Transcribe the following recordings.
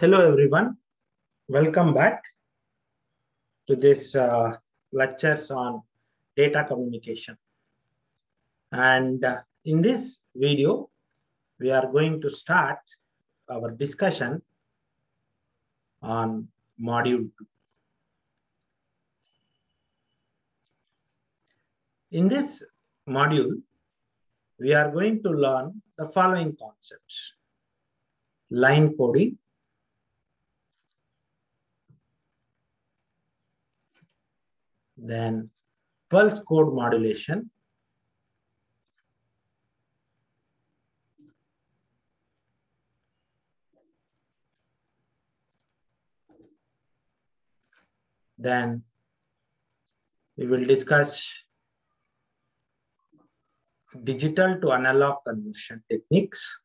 Hello, everyone. Welcome back to this uh, lectures on data communication. And uh, in this video, we are going to start our discussion on module two. In this module, we are going to learn the following concepts. Line coding, then pulse code modulation, then we will discuss digital to analog conversion techniques.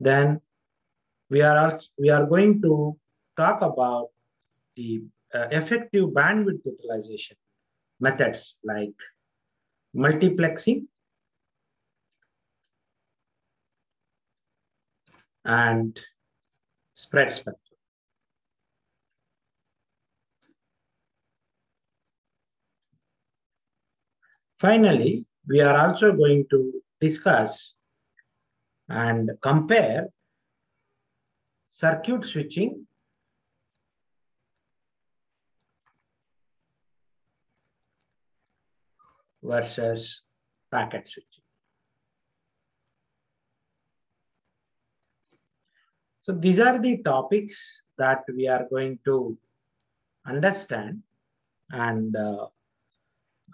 Then we are we are going to talk about the uh, effective bandwidth utilization methods like multiplexing and spread spectrum. Finally, we are also going to discuss and compare circuit switching versus packet switching. So these are the topics that we are going to understand and uh,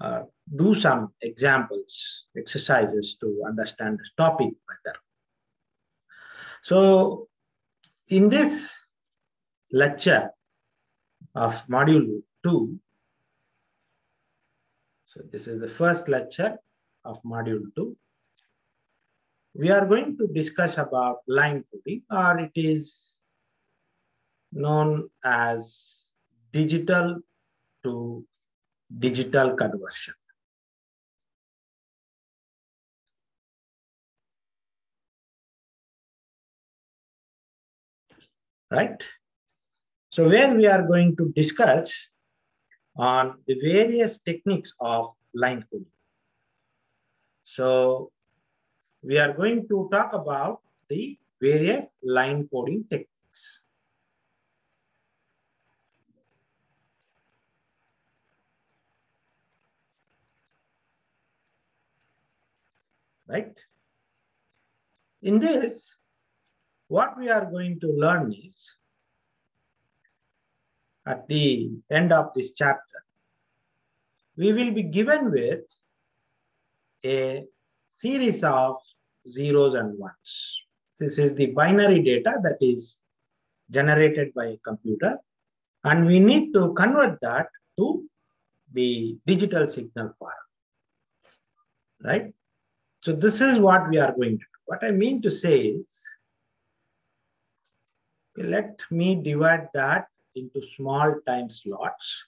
uh, do some examples, exercises to understand this topic. So in this lecture of module two, so this is the first lecture of module two. We are going to discuss about line coding or it is known as digital to digital conversion. Right? So where we are going to discuss on the various techniques of line coding. So we are going to talk about the various line coding techniques. Right? In this, what we are going to learn is at the end of this chapter, we will be given with a series of zeros and ones. This is the binary data that is generated by a computer. And we need to convert that to the digital signal form. Right? So this is what we are going to do. What I mean to say is, let me divide that into small time slots.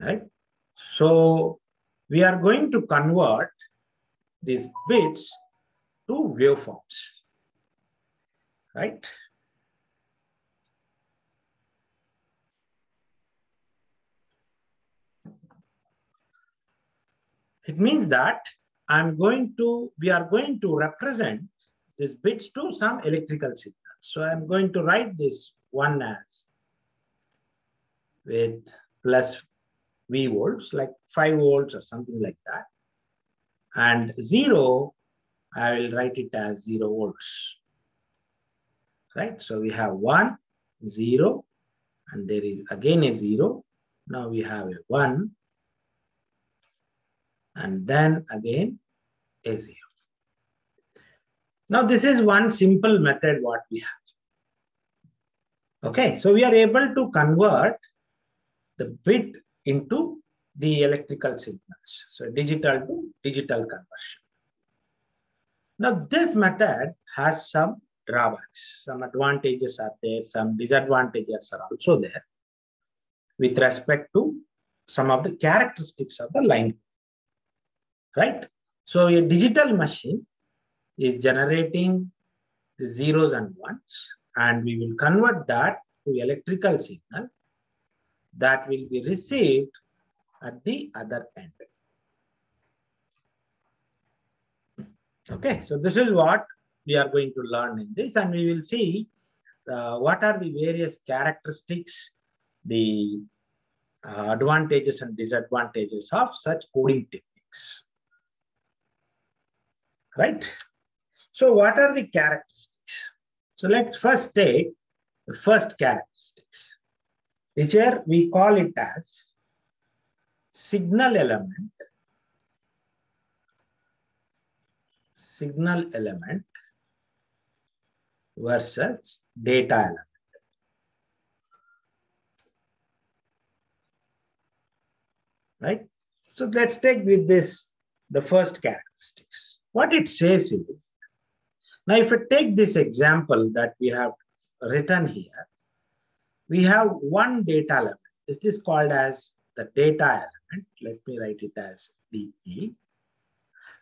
Right? So we are going to convert these bits to waveforms. Right? It means that I'm going to, we are going to represent these bits to some electrical signal. So I'm going to write this one as with plus V volts, like 5 volts or something like that. And 0, I will write it as 0 volts. Right? So we have 1, 0, and there is again a 0. Now we have a 1, and then again a 0. Now this is one simple method what we have. Okay, so we are able to convert the bit into the electrical signals. So digital to digital conversion. Now this method has some drawbacks. Some advantages are there, some disadvantages are also there with respect to some of the characteristics of the line. Right? So a digital machine is generating the zeros and ones, and we will convert that to electrical signal that will be received at the other end. Okay, so this is what we are going to learn in this, and we will see uh, what are the various characteristics, the uh, advantages and disadvantages of such coding techniques. Right? So what are the characteristics? So let's first take the first characteristics, which here we call it as signal element, signal element versus data element. Right? So let's take with this the first characteristics. What it says is, now if I take this example that we have written here, we have one data element. This is called as the data element. Let me write it as DE.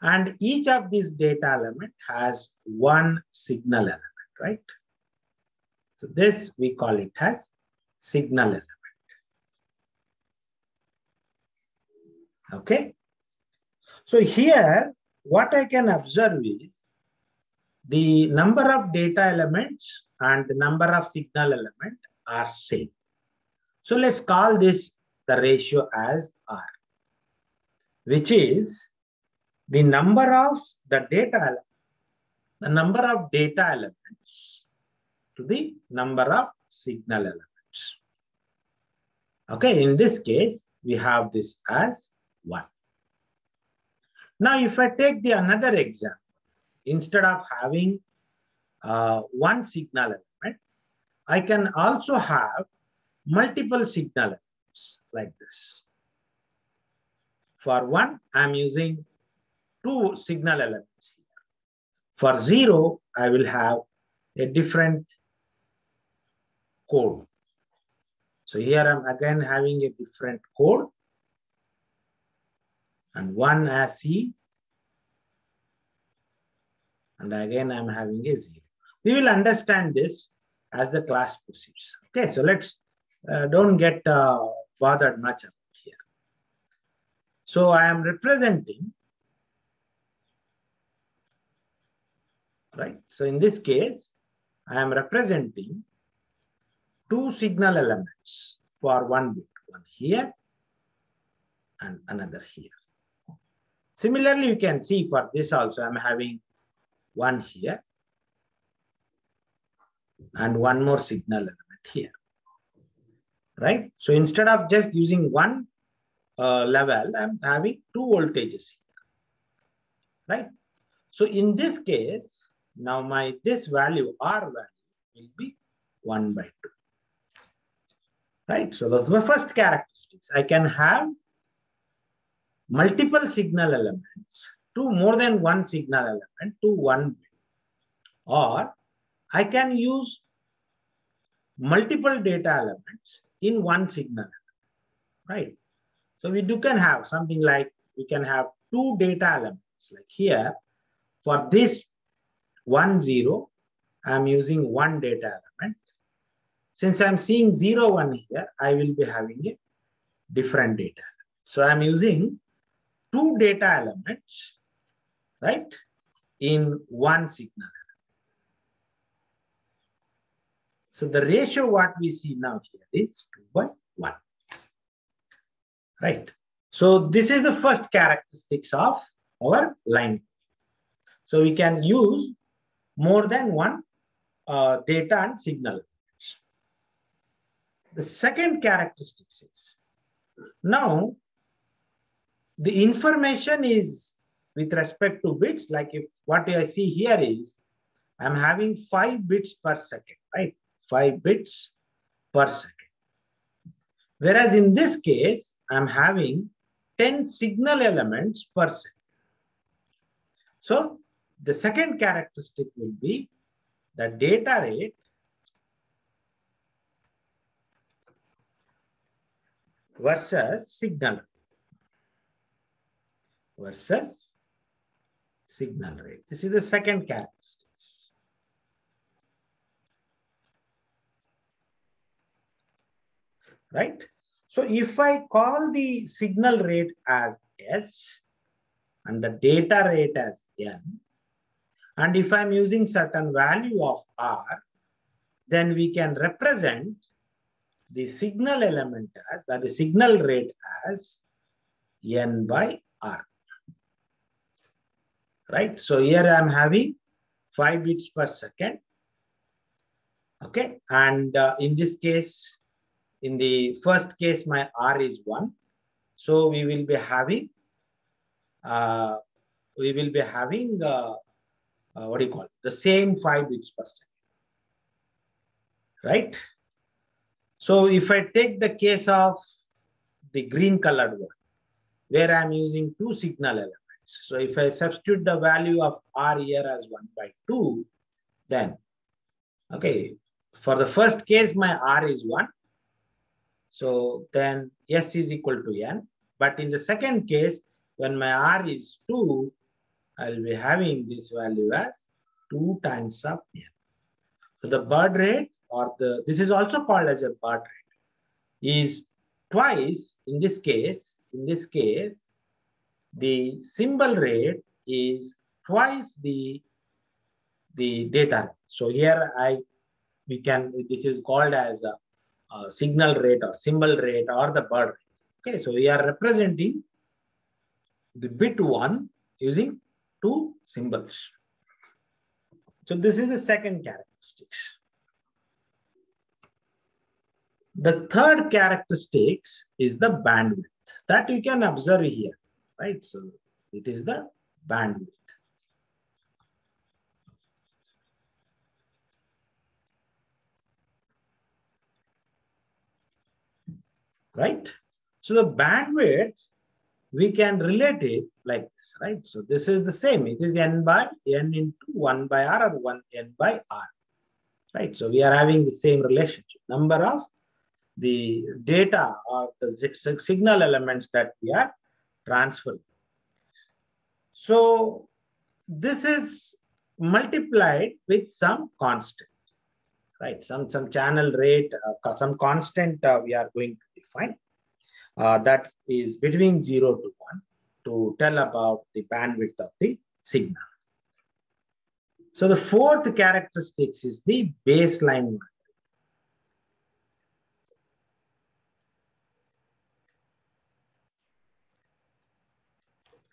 And each of these data element has one signal element right? So this we call it as signal element. Okay. So here, what I can observe is the number of data elements and the number of signal element are same. So let's call this the ratio as R, which is the number of the data the number of data elements to the number of signal elements. Okay, in this case, we have this as 1. Now, if I take the another example, instead of having uh, one signal element, I can also have multiple signal elements like this. For one, I'm using two signal elements for zero, I will have a different code. So here I'm again having a different code and one as E and again I'm having a zero. We will understand this as the class proceeds. Okay, so let's uh, don't get uh, bothered much about here. So I am representing right? So in this case, I am representing two signal elements for one bit, one here and another here. Similarly, you can see for this also, I'm having one here and one more signal element here, right? So instead of just using one uh, level, I'm having two voltages here, right? So in this case, now my this value, R value, will be 1 by 2. Right? So those the first characteristics. I can have multiple signal elements to more than one signal element to one bit. Or I can use multiple data elements in one signal right? So we do can have something like we can have two data elements like here for this one zero, I'm using one data element. Since I'm seeing zero one here, I will be having a different data. So I'm using two data elements, right, in one signal. So the ratio what we see now here is 2 by 1. Right. So this is the first characteristics of our line. So we can use more than one uh, data and signal. The second characteristics is now the information is with respect to bits, like if what I see here is I'm having five bits per second, right? Five bits per second. Whereas in this case, I'm having 10 signal elements per second. So the second characteristic will be the data rate versus signal versus signal rate. This is the second characteristics. Right? So if I call the signal rate as S and the data rate as N, and if I'm using certain value of R, then we can represent the signal element as, that the signal rate as N by R. Right? So here I'm having 5 bits per second. Okay. And uh, in this case, in the first case, my R is 1. So we will be having, uh, we will be having, uh, uh, what do you call it? The same 5 bits per second. Right? So if I take the case of the green colored one, where I'm using two signal elements. So if I substitute the value of R here as 1 by 2, then, okay, for the first case, my R is 1. So then S is equal to N. But in the second case, when my R is 2, I'll be having this value as 2 times of N. So the baud rate or the, this is also called as a baud rate, is twice, in this case, in this case, the symbol rate is twice the, the data. So here I, we can, this is called as a uh, signal rate or symbol rate or the rate. Okay, so we are representing the bit one using two symbols. So this is the second characteristics. The third characteristics is the bandwidth that you can observe here, right? So it is the bandwidth. right? So the bandwidth, we can relate it like this, right? So this is the same. It is n by n into 1 by r or 1 n by r, right? So we are having the same relationship. Number of the data or the signal elements that we are transferring. So this is multiplied with some constant, right? Some, some channel rate, uh, some constant uh, we are going to define. Uh, that is between 0 to 1 to tell about the bandwidth of the signal. So the fourth characteristics is the baseline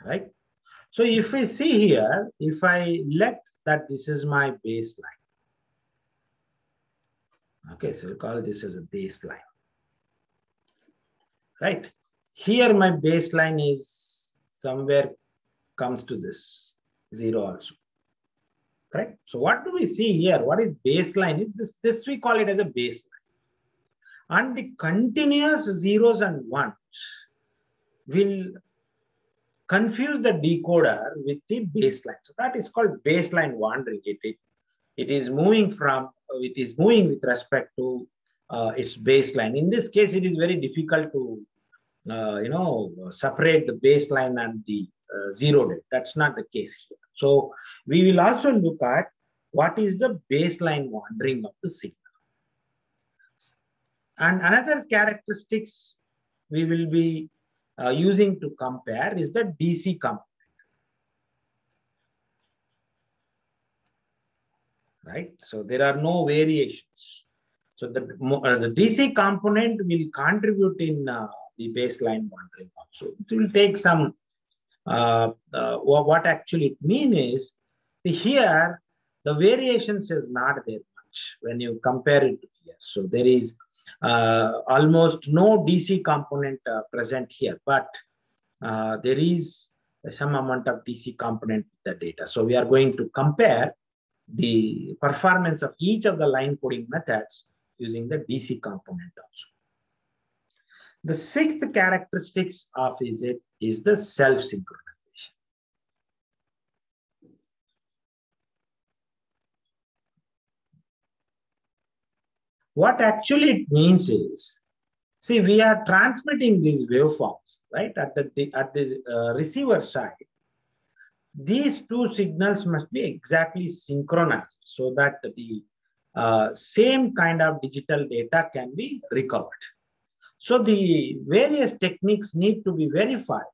right? So if we see here, if I let that this is my baseline. Okay, so we'll call this as a baseline. Right? Here my baseline is somewhere comes to this zero also. Right? So what do we see here? What is baseline? Is this, this we call it as a baseline. And the continuous zeros and ones will confuse the decoder with the baseline. So that is called baseline wandering. It, it, it is moving from, it is moving with respect to uh, its baseline. In this case, it is very difficult to, uh, you know, separate the baseline and the uh, zero date. That's not the case here. So we will also look at what is the baseline wandering of the signal. And another characteristics we will be uh, using to compare is the DC component. Right? So there are no variations. So the, uh, the DC component will contribute in uh, the baseline wandering also. It will take some, uh, uh, what actually it means is, see here, the variations is not there much when you compare it to here. So there is almost no DC component uh, present here, but uh, there is some amount of DC component with the data. So we are going to compare the performance of each of the line coding methods using the DC component also. The sixth characteristics of is it is the self-synchronization. What actually it means is, see, we are transmitting these waveforms, right, at the, at the uh, receiver side. These two signals must be exactly synchronized so that the uh, same kind of digital data can be recovered. So the various techniques need to be verified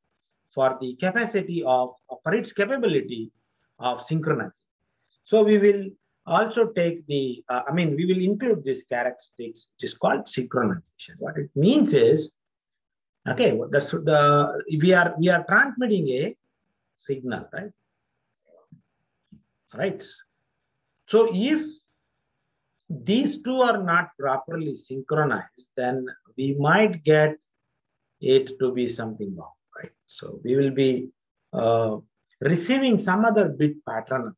for the capacity of, for its capability of synchronizing. So we will also take the, uh, I mean, we will include this characteristics, which is called synchronization. What it means is, okay, the, the, we, are, we are transmitting a signal, right? Right. So if these two are not properly synchronized, then we might get it to be something wrong, right? So we will be uh, receiving some other bit pattern.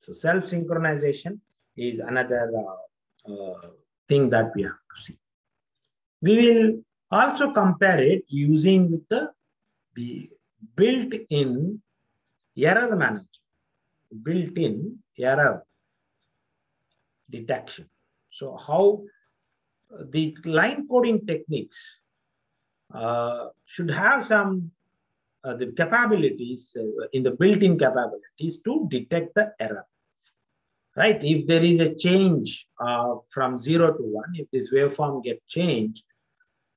So self-synchronization is another uh, uh, thing that we have to see. We will also compare it using with the, the built-in error management, built-in error detection. So how the line coding techniques uh, should have some uh, the capabilities uh, in the built-in capabilities to detect the error. Right? If there is a change uh, from 0 to 1 if this waveform get changed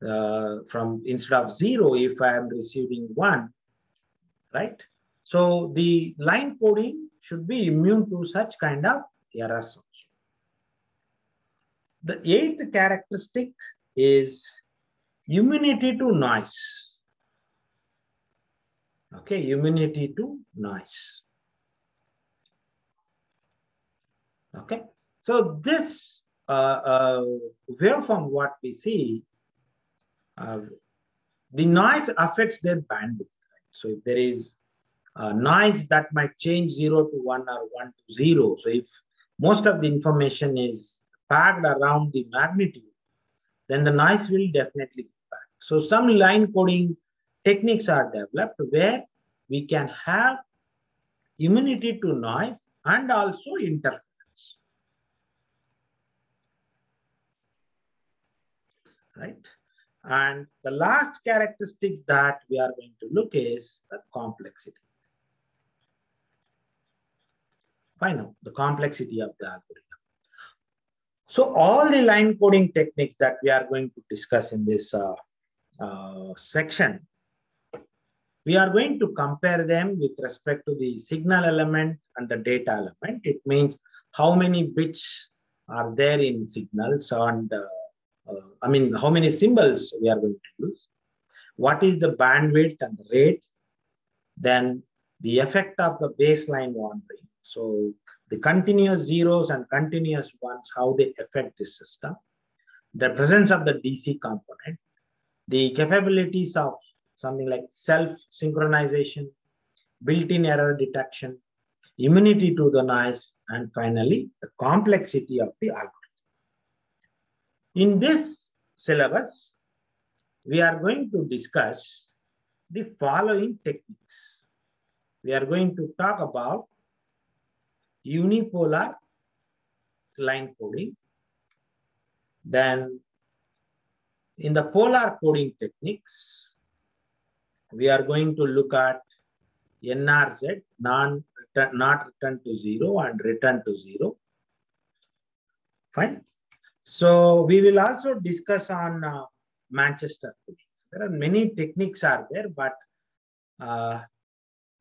uh, from instead of 0 if i am receiving 1 right? So the line coding should be immune to such kind of errors also. The eighth characteristic is immunity to noise. Okay, immunity to noise. Okay, so this uh, uh, waveform, what we see, uh, the noise affects their bandwidth. Right? So if there is noise that might change 0 to 1 or 1 to 0, so if most of the information is packed around the magnitude, then the noise will definitely be packed. So some line coding techniques are developed where we can have immunity to noise and also interference. Right? And the last characteristics that we are going to look is the complexity. Final, the complexity of the algorithm. So all the line coding techniques that we are going to discuss in this uh, uh, section, we are going to compare them with respect to the signal element and the data element. It means how many bits are there in signals and uh, uh I mean, how many symbols we are going to use. What is the bandwidth and the rate? Then the effect of the baseline wandering. So the continuous zeros and continuous ones, how they affect the system, the presence of the DC component, the capabilities of something like self-synchronization, built-in error detection, immunity to the noise, and finally, the complexity of the algorithm. In this syllabus, we are going to discuss the following techniques. We are going to talk about unipolar line coding. Then in the polar coding techniques, we are going to look at NRZ, non return, not return to zero and return to zero. Fine. So we will also discuss on uh, Manchester. There are many techniques are there, but uh,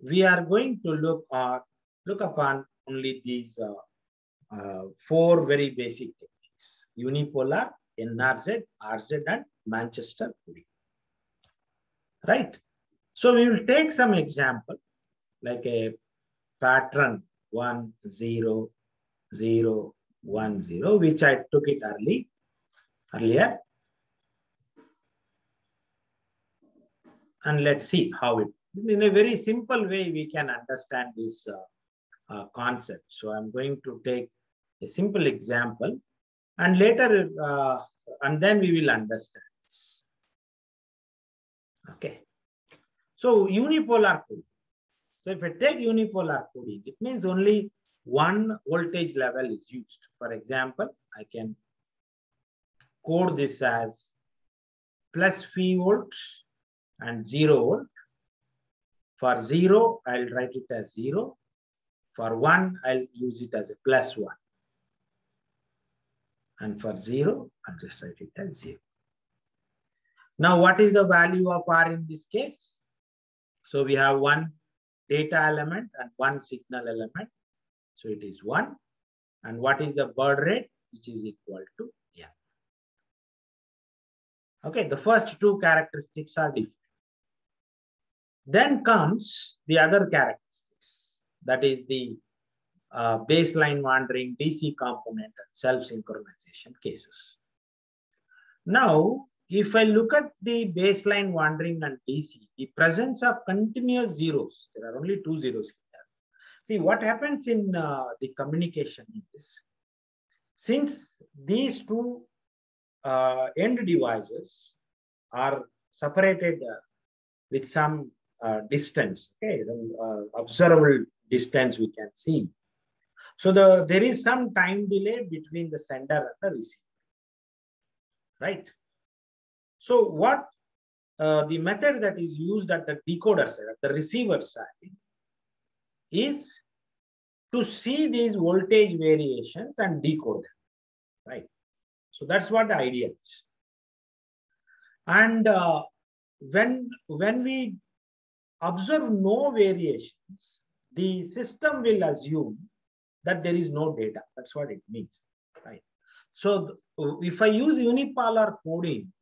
we are going to look or look upon only these uh, uh, four very basic techniques, unipolar, NRZ, RZ, and Manchester. Right? So we will take some example, like a pattern one, zero, zero, one, zero, which I took it early, earlier. And let's see how it, in a very simple way, we can understand this uh, uh, concept. So I'm going to take a simple example and later, uh, and then we will understand. Okay. So unipolar coding. So if I take unipolar coding, it means only one voltage level is used. For example, I can code this as plus V volt and 0 volt. For 0, I'll write it as 0. For 1, I'll use it as a plus 1. And for 0, I'll just write it as 0. Now, what is the value of R in this case? So we have one data element and one signal element. So it is 1. And what is the baud rate? Which is equal to N. Okay, the first two characteristics are different. Then comes the other characteristics. That is the uh, baseline wandering DC component and self-synchronization cases. Now, if I look at the baseline wandering and DC, the presence of continuous zeros, there are only two zeros here. See, what happens in uh, the communication is, since these two uh, end devices are separated uh, with some uh, distance, okay, uh, observable distance we can see. So the there is some time delay between the sender and the receiver, right? So what uh, the method that is used at the decoder side, at the receiver side, is to see these voltage variations and decode them, right? So that's what the idea is. And uh, when, when we observe no variations, the system will assume that there is no data. That's what it means, right? So if I use unipolar coding,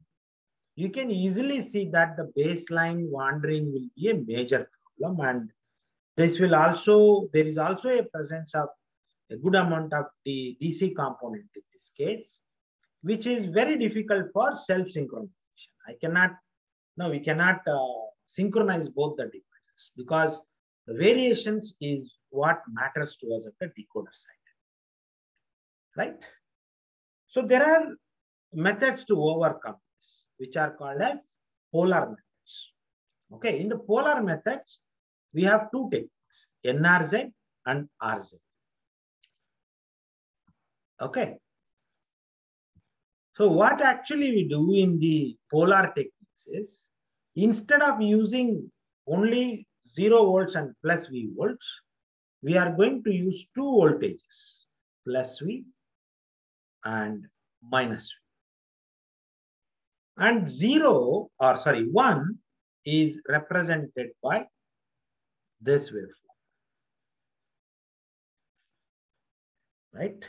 you can easily see that the baseline wandering will be a major problem and this will also, there is also a presence of a good amount of the DC component in this case, which is very difficult for self-synchronization. I cannot, no, we cannot uh, synchronize both the devices because the variations is what matters to us at the decoder side, right? So there are methods to overcome which are called as polar methods. Okay, in the polar methods, we have two techniques, NRZ and RZ. Okay. So what actually we do in the polar techniques is, instead of using only 0 volts and plus V volts, we are going to use two voltages, plus V and minus V. And zero, or sorry, one is represented by this waveform. Right?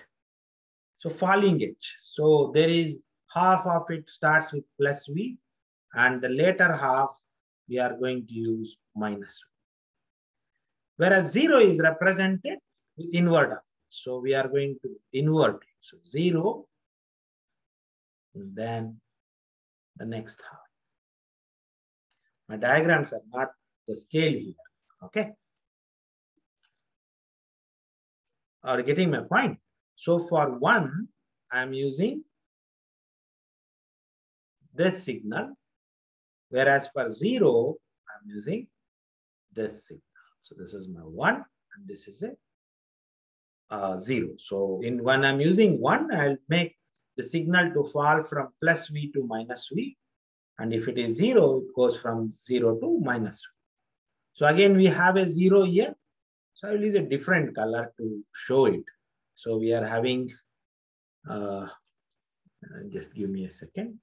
So falling edge. So there is half of it starts with plus V and the later half we are going to use minus V. Whereas zero is represented with inverter. So we are going to invert it. So zero, then the next half. My diagrams are not the scale here, okay? Are getting my point? So for one, I'm using this signal, whereas for zero, I'm using this signal. So this is my one, and this is a uh, zero. So in when I'm using one, I'll make the signal to fall from plus V to minus V. And if it is zero, it goes from zero to minus V. So again, we have a zero here. So I will use a different color to show it. So we are having, uh, just give me a second.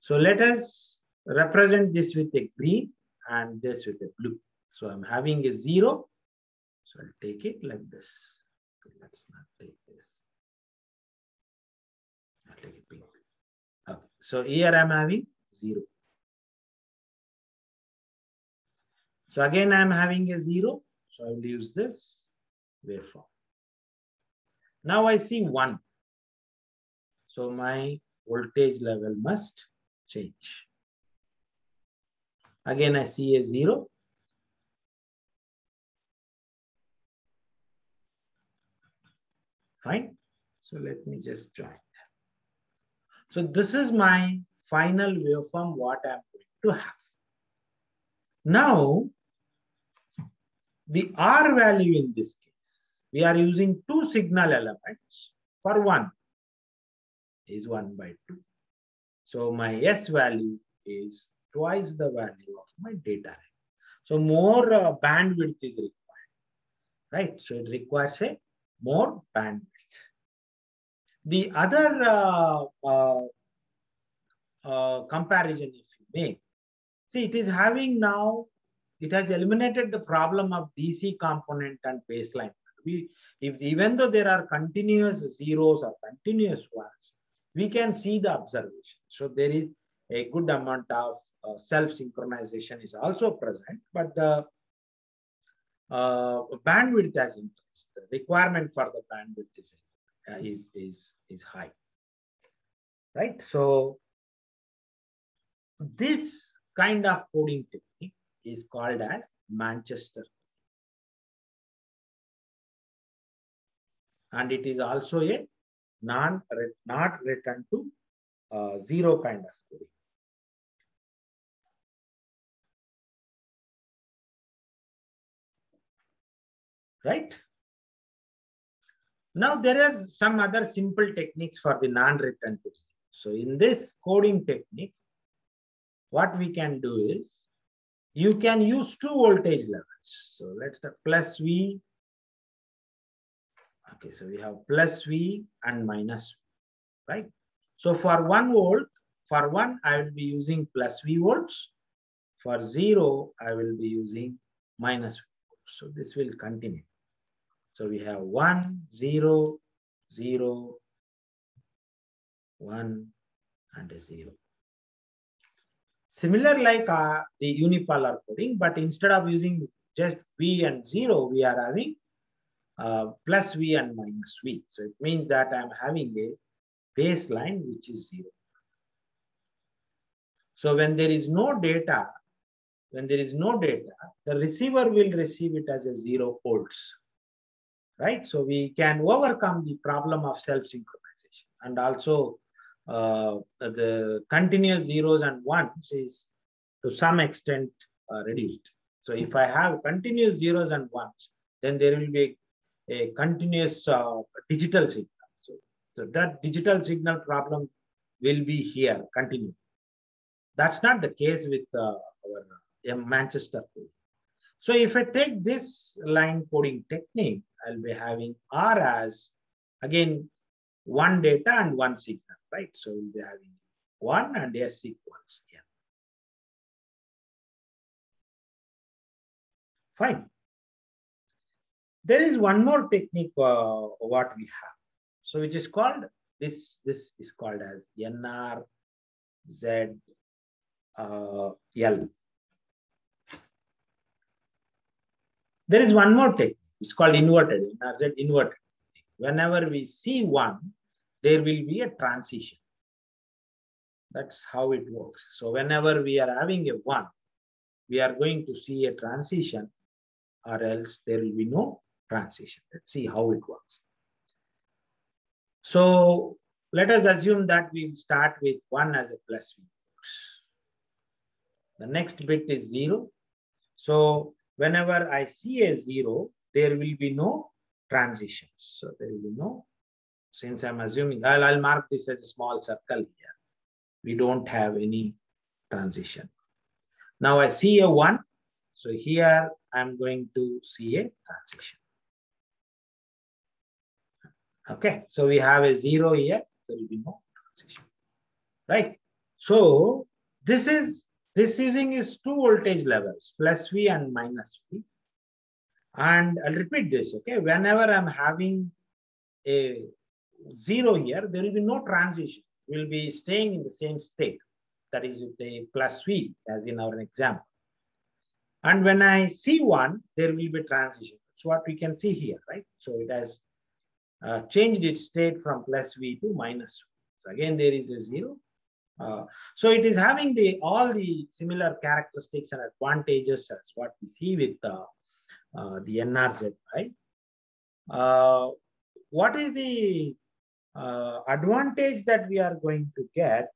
So let us represent this with a green and this with a blue. So I'm having a zero. So I'll take it like this. let's not take this. Okay. So here I'm having zero. So again, I'm having a zero. So I will use this waveform. Now I see one. So my voltage level must change. Again, I see a zero. Fine. So let me just join. So this is my final waveform what I'm going to have. Now, the R value in this case, we are using two signal elements for one. is 1 by 2. So my S value is twice the value of my data. So more uh, bandwidth is required, right? So it requires a more bandwidth. The other uh, uh, uh, comparison, if you make, see, it is having now, it has eliminated the problem of DC component and baseline. We, if even though there are continuous zeros or continuous ones, we can see the observation. So there is a good amount of uh, self-synchronization is also present, but the uh, bandwidth has increased. The requirement for the bandwidth is, uh, is, is, is high, right? So this kind of coding technique is called as Manchester. And it is also a non not return to uh, zero kind of coding. Right? Now there are some other simple techniques for the non-return to. So in this coding technique, what we can do is you can use two voltage levels. So let's start plus V. Okay, so we have plus V and minus V, right? So for one volt, for one, I will be using plus V volts. For zero, I will be using minus V volts. So this will continue. So we have one, zero, zero, one, and a zero. Similar like uh, the unipolar coding, but instead of using just V and zero, we are having uh, plus V and minus V. So it means that I'm having a baseline which is zero. So when there is no data, when there is no data, the receiver will receive it as a zero volts, right? So we can overcome the problem of self-synchronization and also uh, the continuous zeros and ones is to some extent uh, reduced. So if I have continuous zeros and ones, then there will be a, continuous uh, digital signal. So, so that digital signal problem will be here, continue. That's not the case with uh, our uh, Manchester code. So if I take this line coding technique, I'll be having R as, again, one data and one signal right? So we'll be having 1 and S equals n. Fine. There is one more technique uh, what we have. So which is called, this, this is called as NR Z uh, There is one more technique. It's called inverted, NRZ inverted. Whenever we see one, there will be a transition. That's how it works. So whenever we are having a one, we are going to see a transition or else there will be no transition. Let's see how it works. So let us assume that we start with one as a plus. The next bit is zero. So whenever I see a zero, there will be no transitions. So there will be no since I'm assuming, I'll, I'll mark this as a small circle here. We don't have any transition. Now I see a one. So here I'm going to see a transition. Okay, so we have a zero here. so There will be no transition, right? So this is this using is two voltage levels, plus V and minus V. And I'll repeat this, okay? Whenever I'm having a zero here, there will be no transition. We'll be staying in the same state. That is with the plus V as in our example. And when I see one, there will be transition. That's what we can see here, right? So it has uh, changed its state from plus V to minus V. So again, there is a zero. Uh, so it is having the all the similar characteristics and advantages as what we see with uh, uh the NRZ, right? Uh, what is the uh, advantage that we are going to get.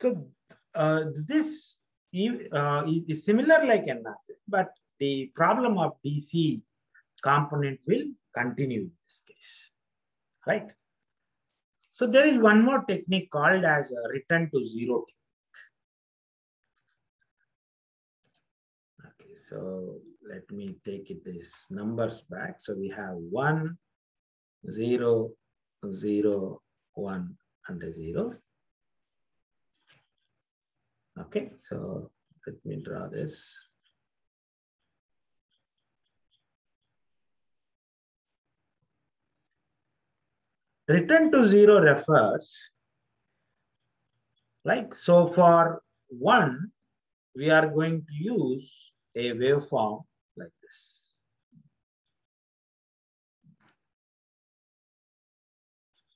So uh, this is, is, similar like NRZ, but the problem of DC component will continue in this case. right? So there is one more technique called as return to zero technique. Okay, so let me take it these numbers back. So we have one, zero, zero, one, and a zero. Okay, so let me draw this. Return to zero refers, like so for one, we are going to use a waveform like this.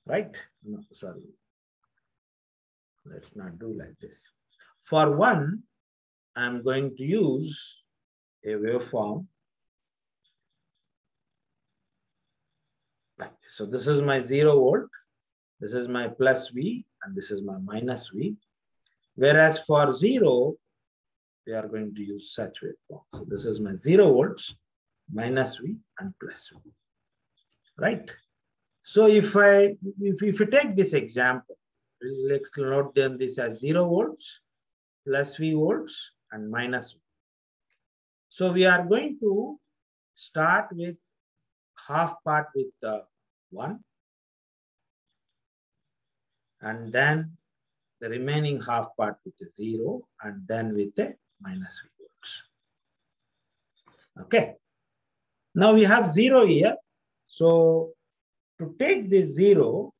Right? No, sorry. Let's not do like this. For one, I'm going to use a waveform like this. So this is my zero volt, this is my plus V, and this is my minus V. Whereas for zero, we are going to use such waveform. So this is my zero volts, minus V and plus V, right? So if I, if, if you take this example, let's note them this as zero volts, plus V volts and minus V. So we are going to start with half part with uh, 1 and then the remaining half part with a 0 and then with a minus V. Okay. Now we have 0 here. So to take this 0,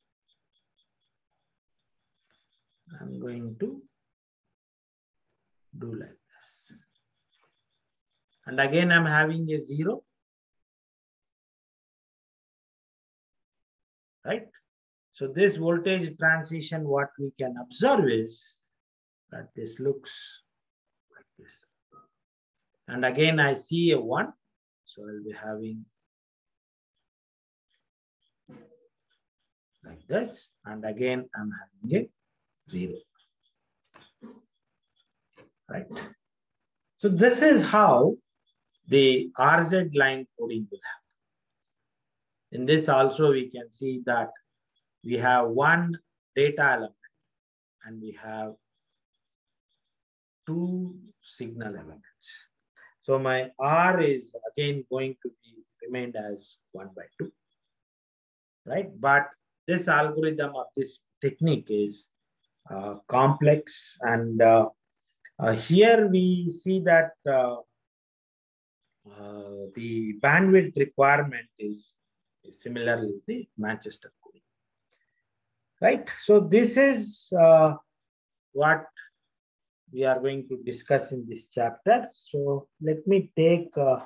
I'm going to do like this. And again, I'm having a 0. Right? So this voltage transition, what we can observe is that this looks like this. And again, I see a one, so I'll be having like this. And again, I'm having a zero, right? So this is how the RZ line coding will happen. In this also we can see that we have one data element and we have two signal elements. So my R is again going to be remained as one by two, right? But this algorithm of this technique is uh, complex and uh, uh, here we see that uh, uh, the bandwidth requirement is similarly the Manchester coding. Right. So this is uh, what we are going to discuss in this chapter. So let me take uh,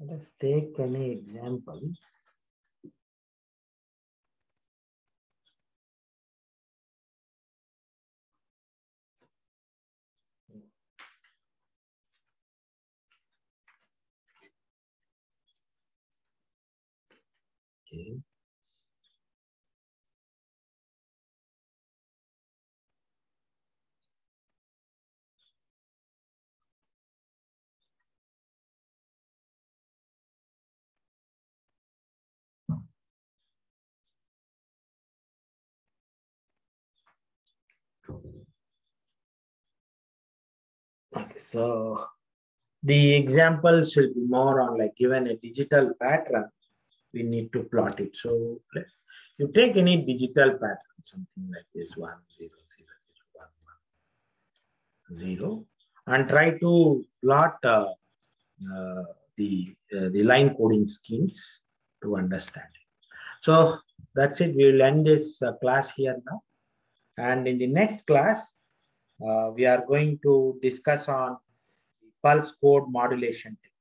let us take any example. Okay. Okay, so the example should be more on like given a digital pattern, we need to plot it. So you take any digital pattern, something like this one, zero, zero, zero, one, one, zero, and try to plot uh, uh, the, uh, the line coding schemes to understand it. So that's it. We will end this uh, class here now. And in the next class, uh, we are going to discuss on pulse code modulation technique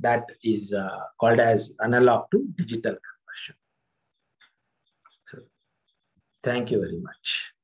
that is uh, called as analog to digital conversion. So thank you very much.